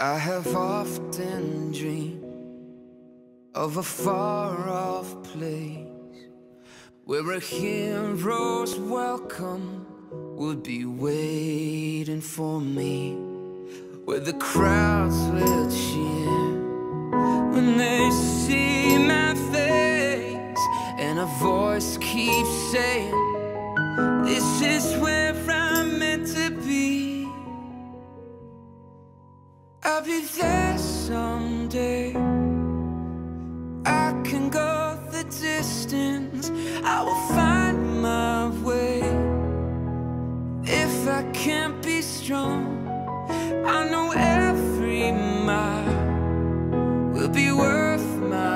I have often dreamed of a far off place where a hero's welcome would be waiting for me, where the crowds will cheer when they see my face, and a voice keeps saying, I'll be there someday. I can go the distance. I will find my way. If I can't be strong, I know every mile will be worth my.